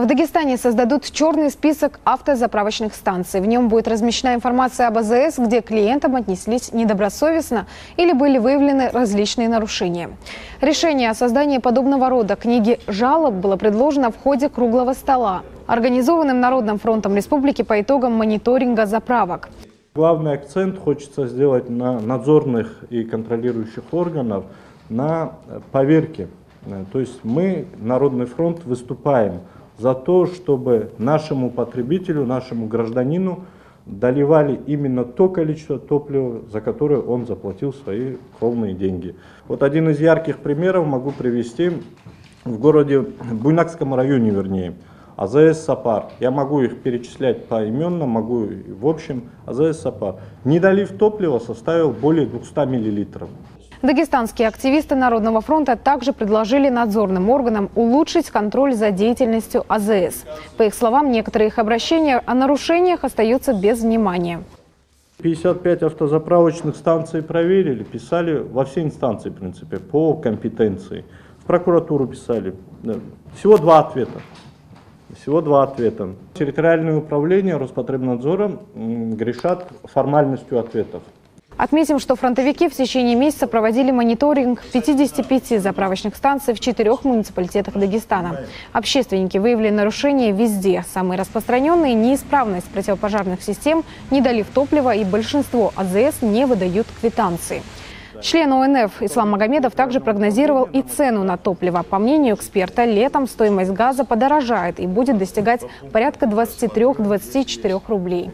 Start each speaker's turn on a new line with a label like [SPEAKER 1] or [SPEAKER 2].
[SPEAKER 1] В Дагестане создадут черный список автозаправочных станций. В нем будет размещена информация об АЗС, где клиентам отнеслись недобросовестно или были выявлены различные нарушения. Решение о создании подобного рода книги жалоб было предложено в ходе круглого стола, организованным Народным фронтом республики по итогам мониторинга заправок.
[SPEAKER 2] Главный акцент хочется сделать на надзорных и контролирующих органов на поверке. То есть мы, Народный фронт, выступаем за то, чтобы нашему потребителю, нашему гражданину доливали именно то количество топлива, за которое он заплатил свои кровные деньги. Вот один из ярких примеров могу привести в городе Буйнакском районе, вернее. АЗС «Сапар». Я могу их перечислять поименно, могу в общем. АЗС «Сапар». Недолив топлива составил более 200 миллилитров.
[SPEAKER 1] Дагестанские активисты Народного фронта также предложили надзорным органам улучшить контроль за деятельностью АЗС. По их словам, некоторые их обращения о нарушениях остаются без внимания.
[SPEAKER 2] 55 автозаправочных станций проверили, писали во все инстанции, в принципе, по компетенции. В прокуратуру писали. Всего два ответа. Всего два ответа. Территориальное управление Роспотребнадзора грешат формальностью ответов.
[SPEAKER 1] Отметим, что фронтовики в течение месяца проводили мониторинг 55 заправочных станций в четырех муниципалитетах Дагестана. Общественники выявили нарушения везде. Самые распространенные – неисправность противопожарных систем, недолив топлива и большинство АЗС не выдают квитанции. Член ОНФ Ислам Магомедов также прогнозировал и цену на топливо. По мнению эксперта, летом стоимость газа подорожает и будет достигать порядка 23-24 рублей.